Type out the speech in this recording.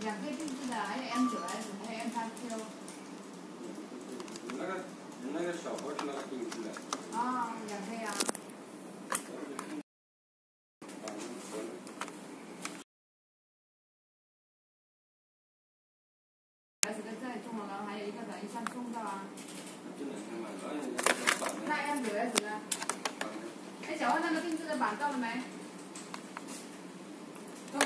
两个定制的，还有 M 九 S，还有 M 八 Q。那个，那个小盒是那个定制的。啊、哦，两个呀。S 的再中了，然后还有一个等一下送到啊。那 M 九 S 呢？哎，小万那个定制的板到了没？